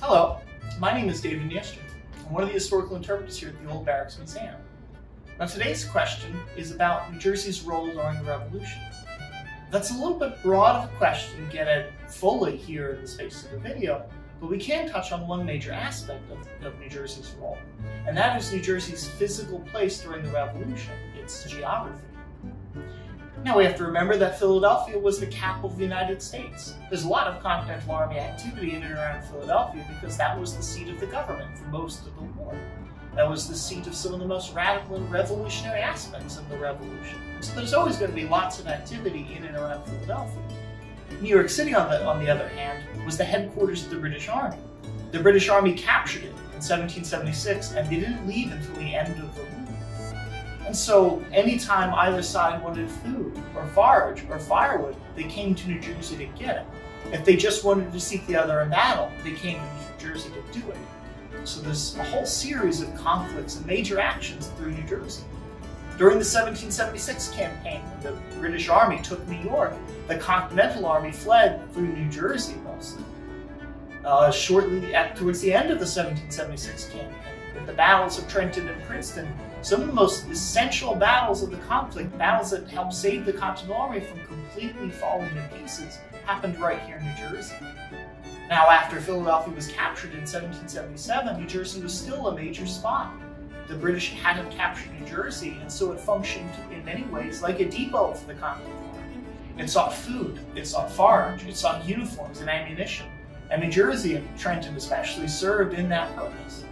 Hello, my name is David Niester. I'm one of the historical interpreters here at the Old Barracks Museum. Now today's question is about New Jersey's role during the Revolution. That's a little bit broad of a question to get at fully here in the space of the video, but we can touch on one major aspect of, of New Jersey's role, and that is New Jersey's physical place during the Revolution, its geography. Now we have to remember that Philadelphia was the capital of the United States. There's a lot of Continental Army activity in and around Philadelphia because that was the seat of the government for most of the war. That was the seat of some of the most radical and revolutionary aspects of the revolution. So there's always going to be lots of activity in and around Philadelphia. New York City, on the, on the other hand, was the headquarters of the British Army. The British Army captured it in 1776 and they didn't leave until the end of the war. And so anytime either side wanted food or forage or firewood, they came to New Jersey to get it. If they just wanted to seek the other in battle, they came to New Jersey to do it. So there's a whole series of conflicts and major actions through New Jersey. During the 1776 campaign, the British Army took New York. The Continental Army fled through New Jersey mostly. Uh, shortly at, towards the end of the 1776 campaign, with the battles of Trenton and Princeton, some of the most essential battles of the conflict, battles that helped save the Continental Army from completely falling to pieces, happened right here in New Jersey. Now, after Philadelphia was captured in 1777, New Jersey was still a major spot. The British hadn't captured New Jersey, and so it functioned in many ways like a depot for the Continental Army. It sought food, it sought forage, it sought uniforms and ammunition, and New Jersey and Trenton especially served in that purpose.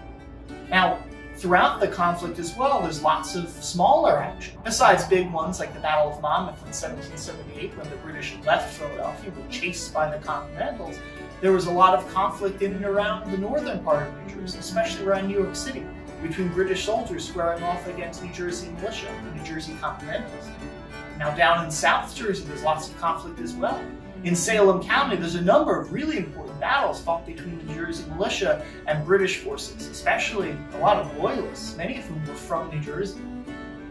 Now, throughout the conflict as well, there's lots of smaller action. Besides big ones like the Battle of Monmouth in 1778 when the British left Philadelphia, were chased by the Continentals, there was a lot of conflict in and around the northern part of New Jersey, especially around New York City, between British soldiers squaring off against New Jersey militia, the New Jersey Continentals. Now down in South Jersey, there's lots of conflict as well. In Salem County, there's a number of really important battles fought between the Jersey militia and British forces, especially a lot of loyalists, many of whom were from New Jersey.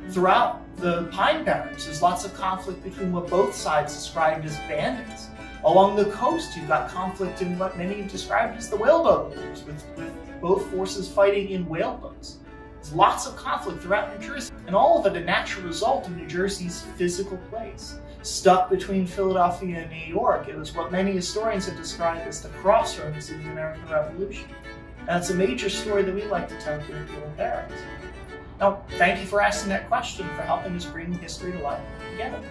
Throughout the Pine Barrens, there's lots of conflict between what both sides described as bandits. Along the coast, you've got conflict in what many have described as the whaleboat wars, with, with both forces fighting in whaleboats. There's lots of conflict throughout New Jersey, and all of it a natural result of New Jersey's physical place stuck between Philadelphia and New York. It was what many historians have described as the crossroads of the American Revolution. And it's a major story that we like to tell here at Old Barracks. Now, thank you for asking that question, for helping us bring history to life together.